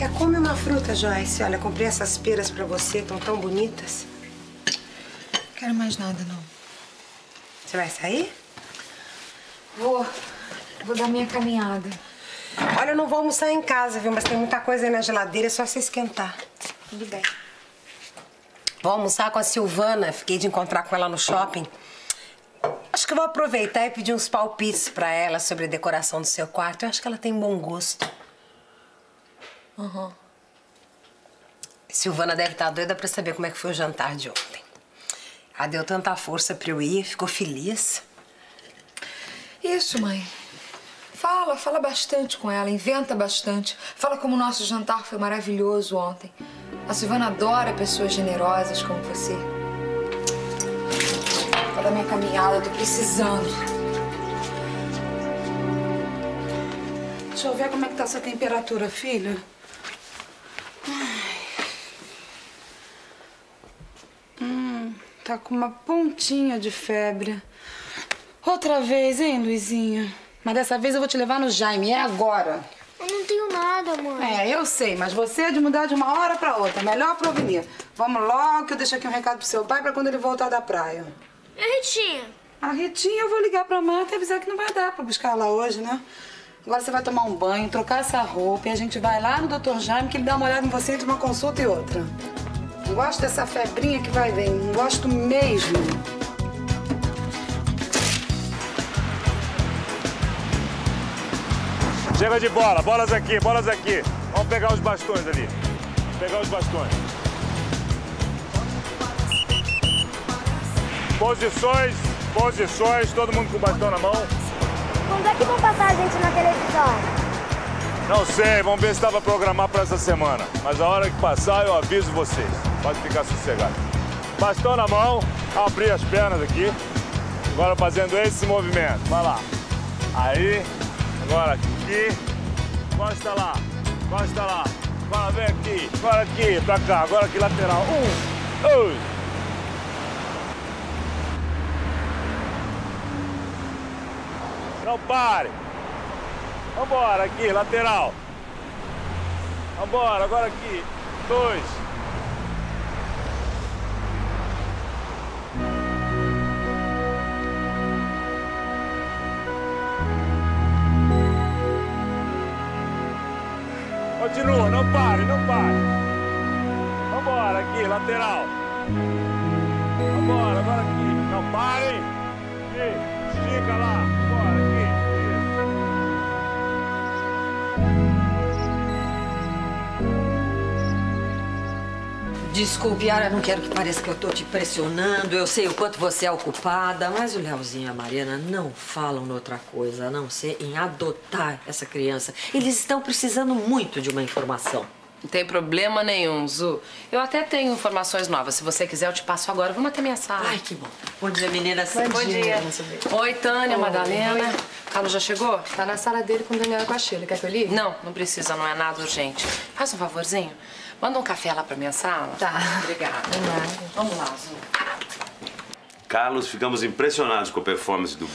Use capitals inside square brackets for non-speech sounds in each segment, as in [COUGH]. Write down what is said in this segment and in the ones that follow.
Quer comer uma fruta, Joyce? Olha, comprei essas peras pra você, estão tão bonitas. Quero mais nada, não. Você vai sair? Vou. Vou dar minha caminhada. Olha, eu não vou almoçar em casa, viu? Mas tem muita coisa aí na geladeira, é só você esquentar. Tudo bem. Vou almoçar com a Silvana. Fiquei de encontrar com ela no shopping. Acho que vou aproveitar e pedir uns palpites pra ela sobre a decoração do seu quarto. Eu acho que ela tem bom gosto. Uhum. Silvana deve estar doida pra saber como é que foi o jantar de ontem. Ela deu tanta força pra eu ir, ficou feliz. Isso, mãe. Fala, fala bastante com ela, inventa bastante. Fala como o nosso jantar foi maravilhoso ontem. A Silvana adora pessoas generosas como você. Vou dar minha caminhada, eu tô precisando. Deixa eu ver como é que tá essa temperatura, filha. Tá com uma pontinha de febre. Outra vez, hein, Luizinha? Mas dessa vez eu vou te levar no Jaime, é agora. Eu não tenho nada, mãe. É, eu sei, mas você é de mudar de uma hora pra outra. Melhor prevenir. Vamos logo que eu deixo aqui um recado pro seu pai pra quando ele voltar da praia. E a Ritinha? A Ritinha, eu vou ligar pra Marta e avisar que não vai dar pra buscar ela hoje, né? Agora você vai tomar um banho, trocar essa roupa e a gente vai lá no Dr. Jaime que ele dá uma olhada em você entre uma consulta e outra. Não gosto dessa febrinha que vai não gosto mesmo. Chega de bola, bolas aqui, bolas aqui. Vamos pegar os bastões ali. Pegar os bastões. Posições, posições, todo mundo com o bastão na mão. Quando é que vão passar a gente na televisão? Não sei, vamos ver se dá pra programar pra essa semana. Mas a hora que passar eu aviso vocês. Pode ficar sossegado. Bastão na mão, abrir as pernas aqui. Agora fazendo esse movimento. Vai lá. Aí, agora aqui. Costa lá, costa lá. Agora vem aqui, agora aqui, pra cá. Agora aqui lateral. Um, dois. Não pare. Vambora, aqui, lateral. Vambora, agora aqui. Dois. Continua, não pare, não pare. Vambora, aqui, lateral. Vambora, agora aqui. Não pare. Aqui, estica lá. Desculpe, Yara, não quero que pareça que eu tô te pressionando. Eu sei o quanto você é ocupada, mas o Leozinho e a Mariana não falam noutra coisa, a não ser em adotar essa criança. Eles estão precisando muito de uma informação. Não tem problema nenhum, Zu. Eu até tenho informações novas. Se você quiser, eu te passo agora. Vamos até minha sala. Ai, que bom. Bom dia, meninas. Bom dia. Oi, Tânia, Madalena. Carlos já chegou? Tá na sala dele com o Daniel e com a Sheila. Quer que eu ligue? Não, não precisa, não é nada urgente. Faz um favorzinho. Manda um café lá pra minha sala. Tá. Obrigada. Vamos lá, Zu. Carlos, ficamos impressionados com a performance do.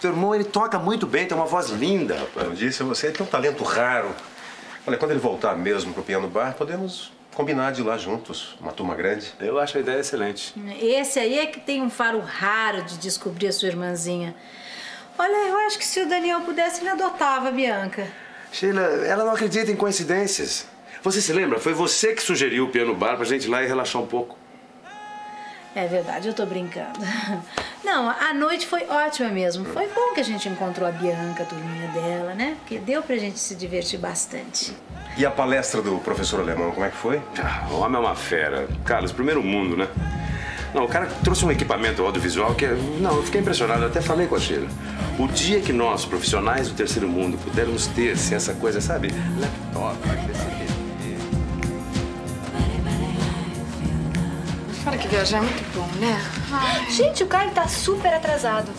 Teu irmão, ele toca muito bem, tem uma voz linda, rapaz. Eu disse a você, tem um talento raro. Olha, quando ele voltar mesmo pro piano bar, podemos combinar de ir lá juntos, uma turma grande. Eu acho a ideia excelente. Esse aí é que tem um faro raro de descobrir a sua irmãzinha. Olha, eu acho que se o Daniel pudesse, ele adotava a Bianca. Sheila, ela não acredita em coincidências. Você se lembra? Foi você que sugeriu o piano bar pra gente ir lá e relaxar um pouco. É verdade, eu tô brincando. [LAUGHS] Não, a noite foi ótima mesmo. Foi bom que a gente encontrou a Bianca, a turminha dela, né? Porque deu pra gente se divertir bastante. E a palestra do professor alemão, como é que foi? Ah, o homem é uma fera. Carlos, primeiro mundo, né? Não, o cara trouxe um equipamento audiovisual que é... Não, eu fiquei impressionado, eu até falei com a Sheila. O dia que nós, profissionais do terceiro mundo, pudermos ter assim, essa coisa, sabe? Laptop, PC, viajar é muito bom, né? Gente, o Caio tá super atrasado.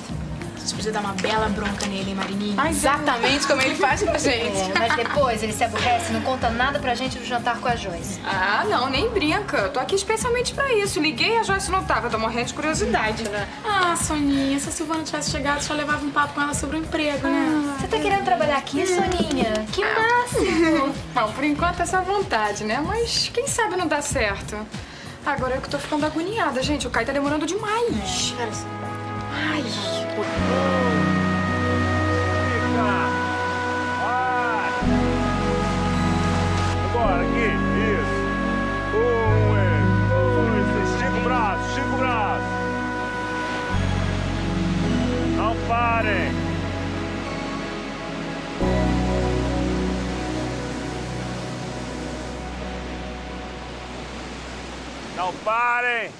Você podia dar uma bela bronca nele, hein, Marininha? Ah, exatamente como ele faz com a gente. É, mas depois ele se aborrece e não conta nada pra gente do jantar com a Joyce. Ah, não, nem brinca. Eu tô aqui especialmente pra isso. Liguei a Joyce não tava, tô morrendo de curiosidade, né? Ah, Soninha, se a Silvana tivesse chegado, já levava um papo com ela sobre o emprego, né? Você tá querendo trabalhar aqui, Soninha? Que máximo! [LAUGHS] Bom, por enquanto essa vontade, né? Mas quem sabe não dá certo. Agora eu que tô ficando agoniada, gente. O Kai tá demorando demais. Ai. Agora, Não parem.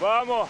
Vamos.